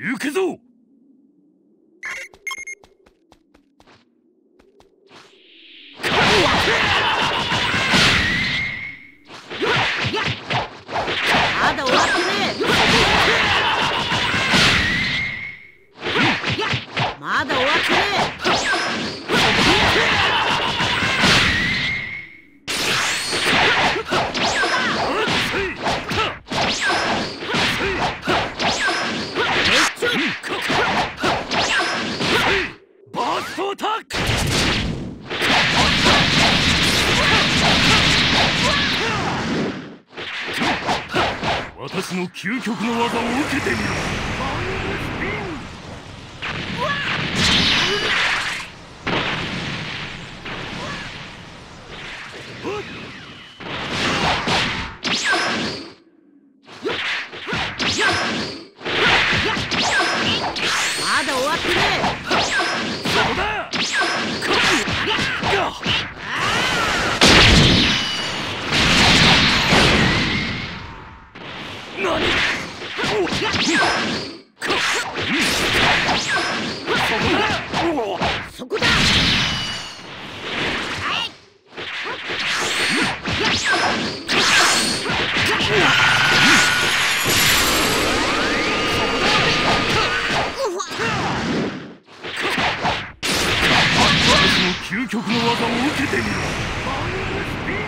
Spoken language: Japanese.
行くぞ！まだ終わってねえ。バーストアタック。私の究極の技を受けてみろま究極の技を受けてみろ。